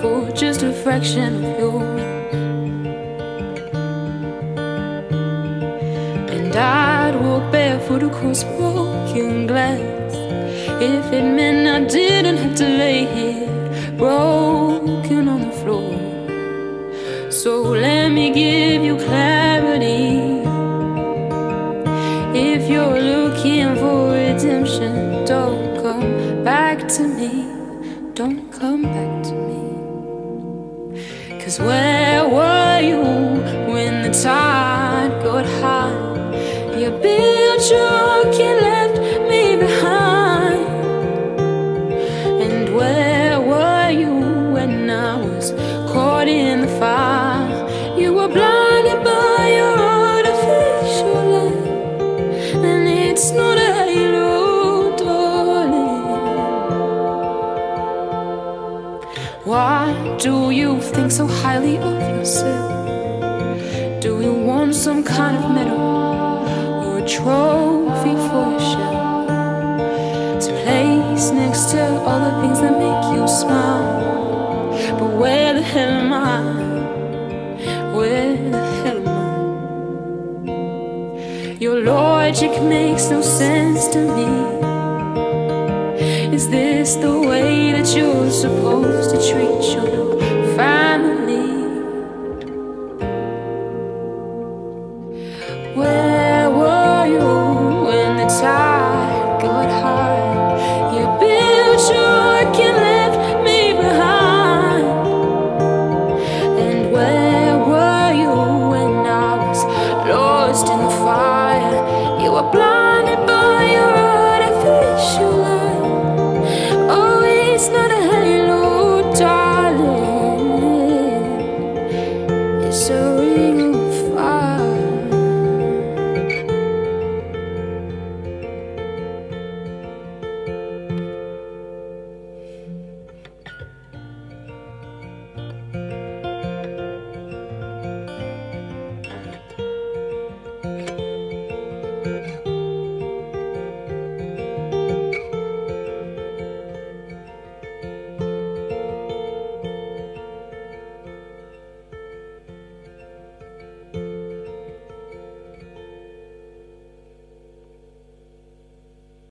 for just a fraction of yours. And I'd walk barefoot across broken glass if it meant I didn't have to lay here broken on the floor. So let me give you clarity. If you're looking for redemption, don't come back to me. Don't come back to me. Cause where were you do you think so highly of yourself? Do you want some kind of medal or a trophy for your shelf to place next to all the things that make you smile? But where the hell am I? Where the hell am I? Your logic makes no sense to me. Is this the way that you're supposed treat family. Where were you when the tide got high? You built your work and left me behind. And where were you when I was lost in the fire? You were. blind.